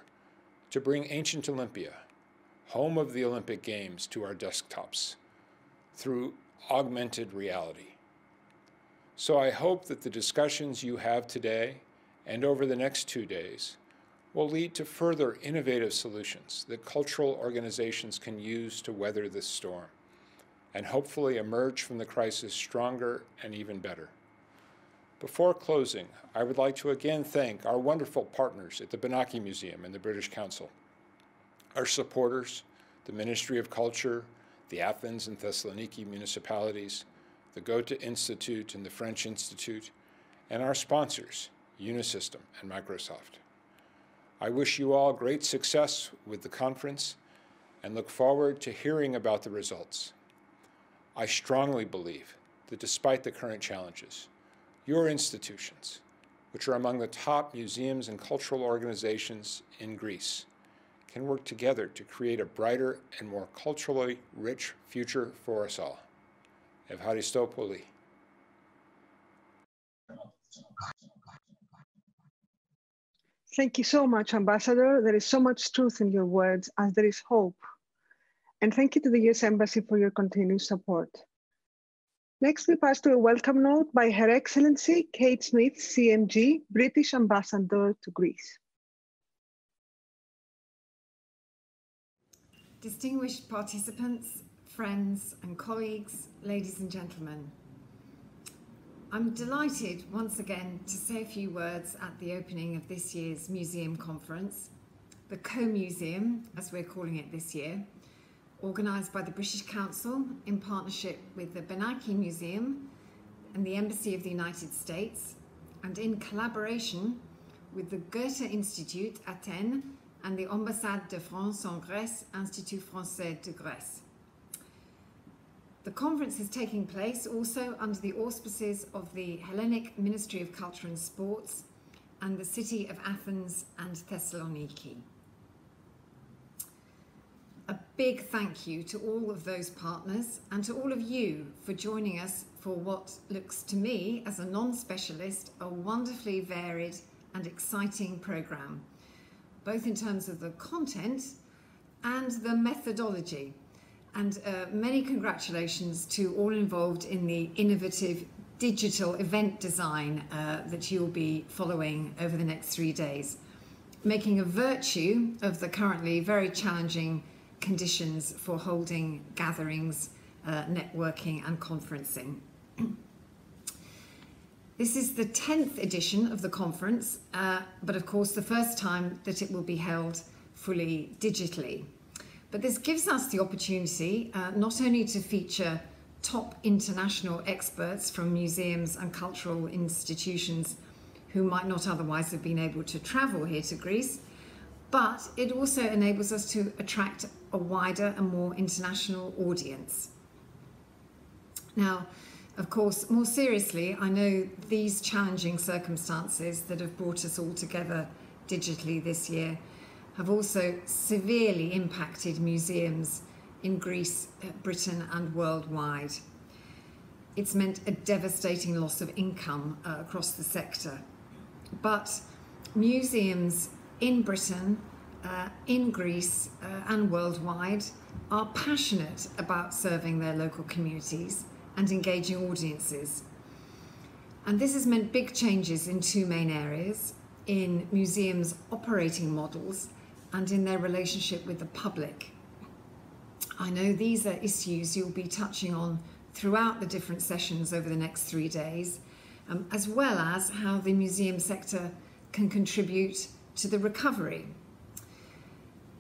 Speaker 4: to bring ancient Olympia, home of the Olympic Games, to our desktops through augmented reality. So I hope that the discussions you have today and over the next two days will lead to further innovative solutions that cultural organizations can use to weather this storm and hopefully emerge from the crisis stronger and even better. Before closing, I would like to again thank our wonderful partners at the Benaki Museum and the British Council, our supporters, the Ministry of Culture, the Athens and Thessaloniki municipalities, the Goethe Institute and the French Institute, and our sponsors, Unisystem and Microsoft. I wish you all great success with the conference and look forward to hearing about the results. I strongly believe that despite the current challenges, your institutions, which are among the top museums and cultural organizations in Greece, can work together to create a brighter and more culturally rich future for us all. Evharistopoli.
Speaker 1: Thank you so much, Ambassador. There is so much truth in your words as there is hope and thank you to the US Embassy for your continued support. Next, we pass to a welcome note by Her Excellency Kate Smith, CMG, British Ambassador to Greece.
Speaker 5: Distinguished participants, friends and colleagues, ladies and gentlemen, I'm delighted once again to say a few words at the opening of this year's museum conference, the CoMuseum, as we're calling it this year, organised by the British Council in partnership with the Benaki Museum and the Embassy of the United States, and in collaboration with the Goethe Institute Athens and the Ambassade de France en Grèce, Institut Français de Grèce. The conference is taking place also under the auspices of the Hellenic Ministry of Culture and Sports and the city of Athens and Thessaloniki. Big thank you to all of those partners and to all of you for joining us for what looks to me, as a non specialist, a wonderfully varied and exciting programme, both in terms of the content and the methodology. And uh, many congratulations to all involved in the innovative digital event design uh, that you'll be following over the next three days, making a virtue of the currently very challenging conditions for holding gatherings, uh, networking, and conferencing. this is the 10th edition of the conference, uh, but of course, the first time that it will be held fully digitally. But this gives us the opportunity uh, not only to feature top international experts from museums and cultural institutions who might not otherwise have been able to travel here to Greece, but it also enables us to attract a wider and more international audience. Now, of course, more seriously, I know these challenging circumstances that have brought us all together digitally this year have also severely impacted museums in Greece, Britain, and worldwide. It's meant a devastating loss of income uh, across the sector. But museums in Britain, uh, in Greece, uh, and worldwide are passionate about serving their local communities and engaging audiences. And this has meant big changes in two main areas in museums' operating models and in their relationship with the public. I know these are issues you'll be touching on throughout the different sessions over the next three days, um, as well as how the museum sector can contribute to the recovery.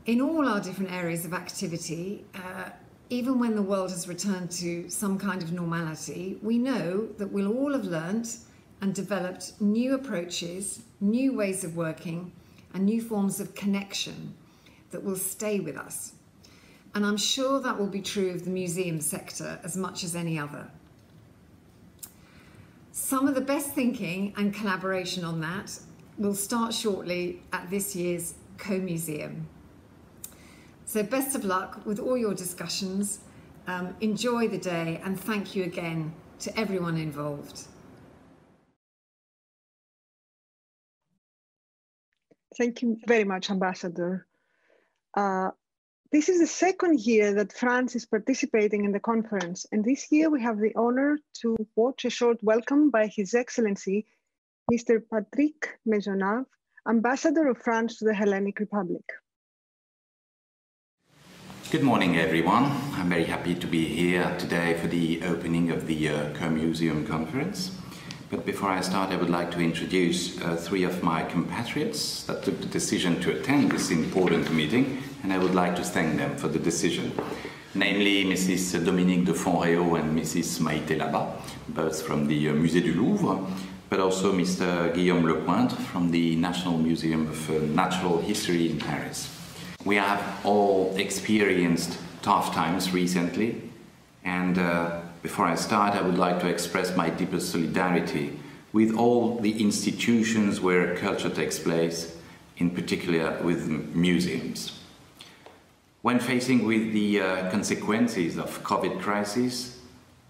Speaker 5: In all our different areas of activity, uh, even when the world has returned to some kind of normality, we know that we'll all have learnt and developed new approaches, new ways of working, and new forms of connection that will stay with us. And I'm sure that will be true of the museum sector as much as any other. Some of the best thinking and collaboration on that will start shortly at this year's CoMuseum. So, best of luck with all your discussions. Um, enjoy the day and thank you again to everyone involved.
Speaker 1: Thank you very much, Ambassador. Uh, this is the second year that France is participating in the conference, and this year we have the honor to watch a short welcome by His Excellency, Mr. Patrick Maisonnave, Ambassador of France to the Hellenic Republic.
Speaker 6: Good morning, everyone. I'm very happy to be here today for the opening of the uh, CoMuseum Conference. But before I start, I would like to introduce uh, three of my compatriots that took the decision to attend this important meeting, and I would like to thank them for the decision. Namely, Mrs. Dominique de Font-Réaulx and Mrs. Maïté Labat, both from the uh, Musée du Louvre, but also Mr. Guillaume Lepointre from the National Museum of uh, Natural History in Paris. We have all experienced tough times recently, and uh, before I start, I would like to express my deepest solidarity with all the institutions where culture takes place, in particular with museums. When facing with the uh, consequences of COVID crisis,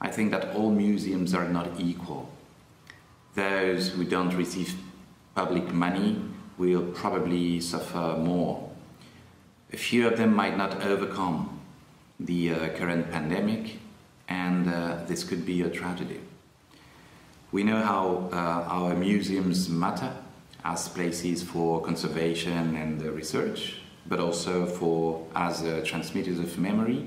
Speaker 6: I think that all museums are not equal. Those who don't receive public money will probably suffer more a few of them might not overcome the uh, current pandemic, and uh, this could be a tragedy. We know how uh, our museums matter as places for conservation and research, but also for as uh, transmitters of memory,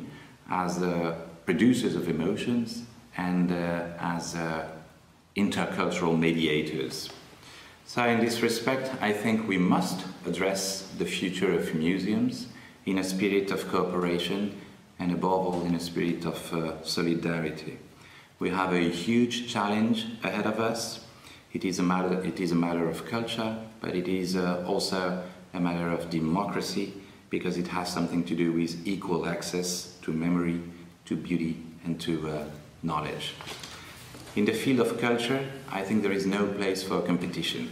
Speaker 6: as uh, producers of emotions, and uh, as intercultural mediators. So in this respect, I think we must address the future of museums in a spirit of cooperation and above all in a spirit of uh, solidarity. We have a huge challenge ahead of us. It is a matter, it is a matter of culture, but it is uh, also a matter of democracy, because it has something to do with equal access to memory, to beauty, and to uh, knowledge. In the field of culture, I think there is no place for competition.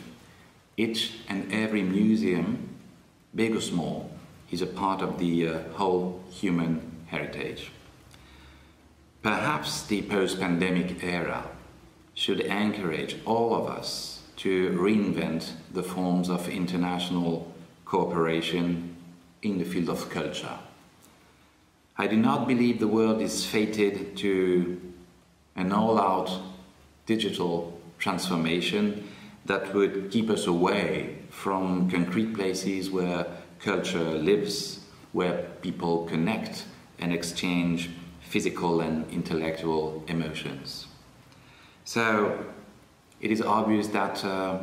Speaker 6: Each and every museum, big or small, is a part of the uh, whole human heritage. Perhaps the post pandemic era should encourage all of us to reinvent the forms of international cooperation in the field of culture. I do not believe the world is fated to an all out digital transformation that would keep us away from concrete places where culture lives, where people connect and exchange physical and intellectual emotions. So it is obvious that uh,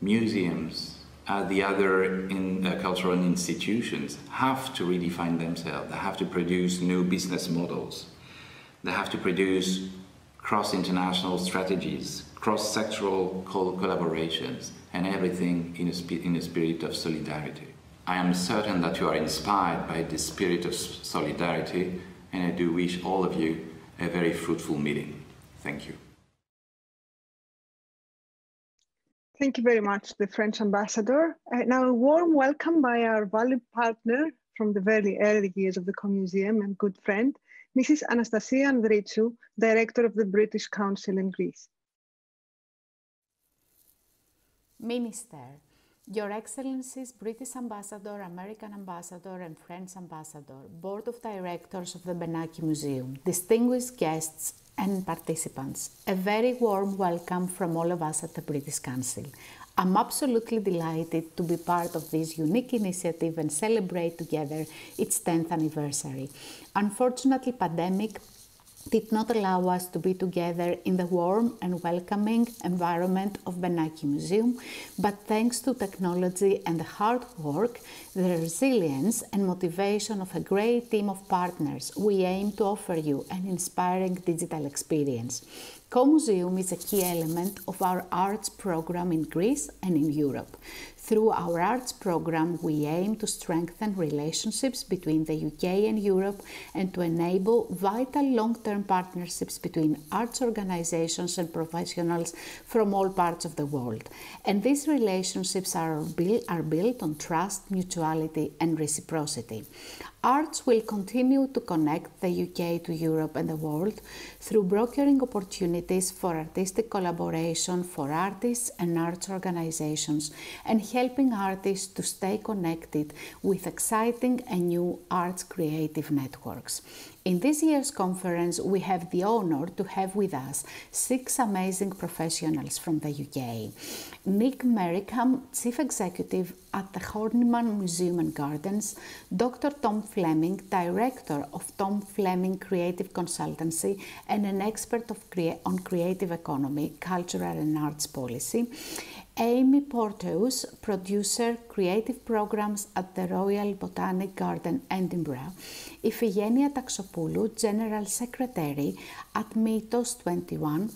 Speaker 6: museums, uh, the other in, uh, cultural institutions, have to redefine themselves. They have to produce new business models. They have to produce cross international strategies, cross sectoral collaborations, and everything in a, in a spirit of solidarity. I am certain that you are inspired by this spirit of solidarity, and I do wish all of you a very fruitful meeting. Thank you.
Speaker 1: Thank you very much, the French ambassador. Uh, now, a warm welcome by our valued partner from the very early years of the CoMuseum and good friend, Mrs. Anastasia Andritsou, Director of the British Council in Greece.
Speaker 7: Minister, your Excellencies, British Ambassador, American Ambassador, and French Ambassador, Board of Directors of the Benaki Museum, distinguished guests and participants, a very warm welcome from all of us at the British Council. I'm absolutely delighted to be part of this unique initiative and celebrate together its 10th anniversary. Unfortunately, pandemic did not allow us to be together in the warm and welcoming environment of Benaki Museum, but thanks to technology and the hard work, the resilience and motivation of a great team of partners, we aim to offer you an inspiring digital experience. CoMuseum is a key element of our arts program in Greece and in Europe. Through our arts program, we aim to strengthen relationships between the UK and Europe and to enable vital long term partnerships between arts organizations and professionals from all parts of the world. And these relationships are, built, are built on trust, mutuality, and reciprocity. Arts will continue to connect the UK to Europe and the world through brokering opportunities for artistic collaboration for artists and arts organizations and helping artists to stay connected with exciting and new arts creative networks. In this year's conference, we have the honor to have with us six amazing professionals from the UK. Nick Merriman, Chief Executive at the Horniman Museum and Gardens, Dr. Tom Fleming, Director of Tom Fleming Creative Consultancy and an expert crea on creative economy, cultural and arts policy, Amy Porteous, producer, creative programs at the Royal Botanic Garden, Edinburgh, Iphigenia Taxopoulou, General Secretary at Mythos 21,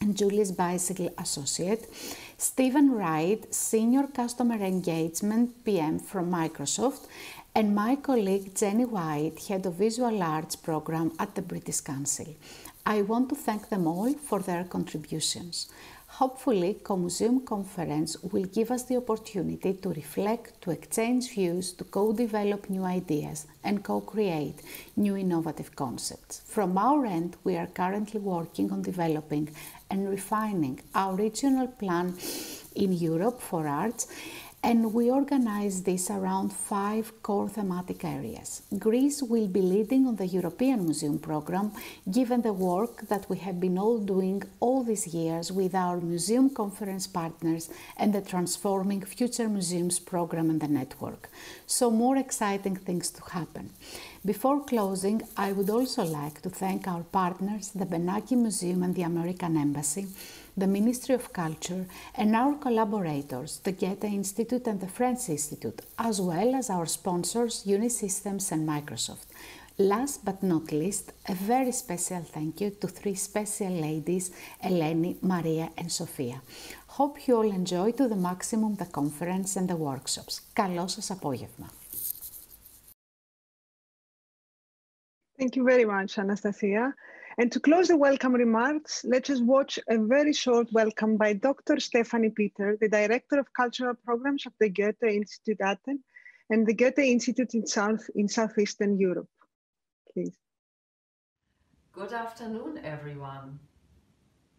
Speaker 7: and Julie's Bicycle Associate, Stephen Wright, Senior Customer Engagement PM from Microsoft, and my colleague Jenny White, Head of Visual Arts Program at the British Council. I want to thank them all for their contributions. Hopefully, CoMuseum Conference will give us the opportunity to reflect, to exchange views, to co-develop new ideas and co-create new innovative concepts. From our end, we are currently working on developing and refining our regional plan in Europe for arts and we organize this around five core thematic areas. Greece will be leading on the European Museum program, given the work that we have been all doing all these years with our museum conference partners and the Transforming Future Museums program and the network. So, more exciting things to happen. Before closing, I would also like to thank our partners, the Benaki Museum and the American Embassy the Ministry of Culture, and our collaborators, the Goethe Institute and the French Institute, as well as our sponsors, Unisystems and Microsoft. Last but not least, a very special thank you to three special ladies, Eleni, Maria and Sofia. Hope you all enjoy to the maximum the conference and the workshops. Καλό σας απόγευμα.
Speaker 1: Thank you very much, Anastasia. And to close the welcome remarks, let's just watch a very short welcome by Dr. Stefanie Peter, the Director of Cultural Programs of the Goethe Institute Athens and the Goethe Institute in, South, in Southeastern Europe. Please.
Speaker 8: Good afternoon, everyone.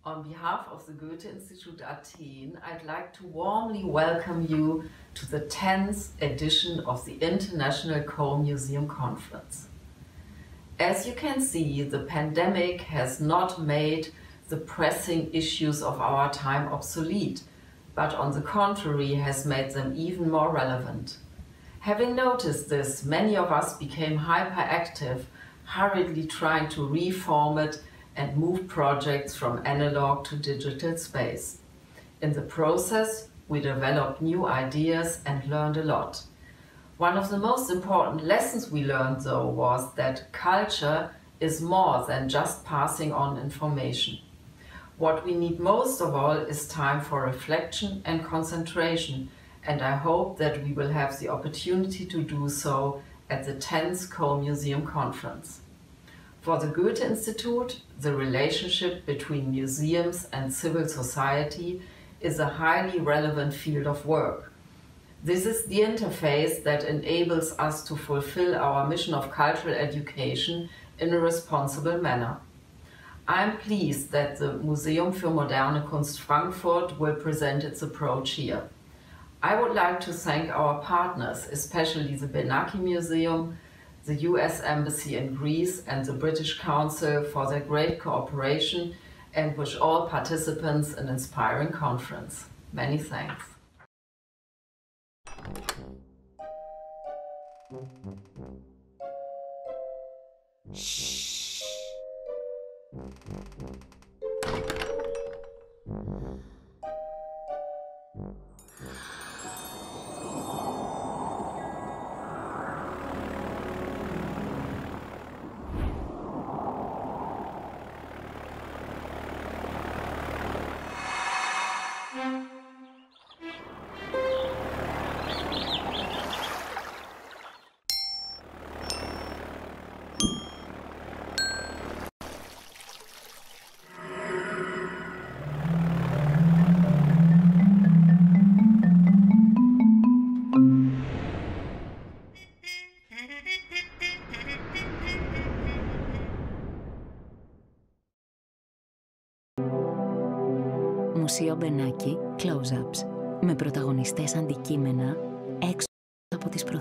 Speaker 8: On behalf of the Goethe Institute Athen, I'd like to warmly welcome you to the 10th edition of the International CoMuseum Conference. As you can see, the pandemic has not made the pressing issues of our time obsolete, but on the contrary has made them even more relevant. Having noticed this, many of us became hyperactive, hurriedly trying to reformat and move projects from analog to digital space. In the process, we developed new ideas and learned a lot. One of the most important lessons we learned, though, was that culture is more than just passing on information. What we need most of all is time for reflection and concentration, and I hope that we will have the opportunity to do so at the 10th CoMuseum Conference. For the Goethe Institute, the relationship between museums and civil society is a highly relevant field of work. This is the interface that enables us to fulfill our mission of cultural education in a responsible manner. I'm pleased that the Museum für Moderne Kunst Frankfurt will present its approach here. I would like to thank our partners, especially the Benaki Museum, the US Embassy in Greece and the British Council for their great cooperation and wish all participants an inspiring conference. Many thanks.
Speaker 9: Shh.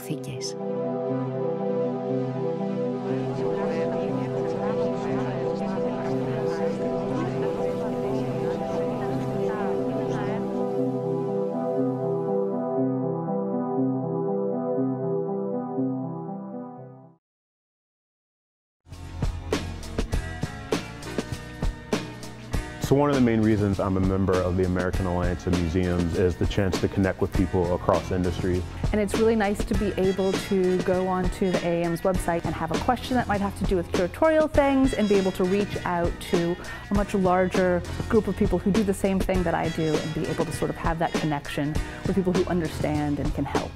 Speaker 9: Torrecillas.
Speaker 10: So one of the main reasons I'm a member of the American Alliance of Museums is the chance to connect with people across industry.
Speaker 11: And it's really nice to be able to go onto the AAM's website and have a question that might have to do with curatorial things and be able to reach out to a much larger group of people who do the same thing that I do and be able to sort of have that connection with people who understand and can help.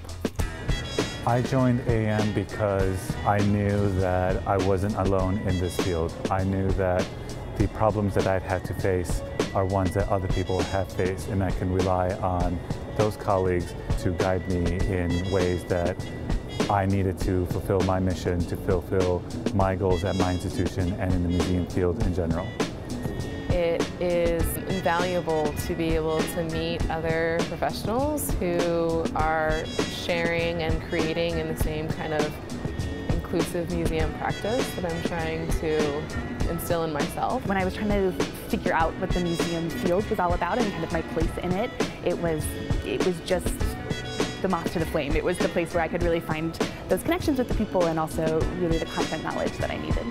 Speaker 12: I joined AM because I knew that I wasn't alone in this field. I knew that the problems that I've had to face are ones that other people have faced and I can rely on those colleagues to guide me in ways that I needed to fulfill my mission, to fulfill my goals at my institution and in the museum field in general.
Speaker 13: It is invaluable to be able to meet other professionals who are sharing and creating in the same kind of inclusive museum practice that I'm trying to instill in myself.
Speaker 11: When I was trying to figure out what the museum field was all about and kind of my place in it, it was it was just the moth to the flame. It was the place where I could really find those connections with the people and also really the content knowledge that I needed.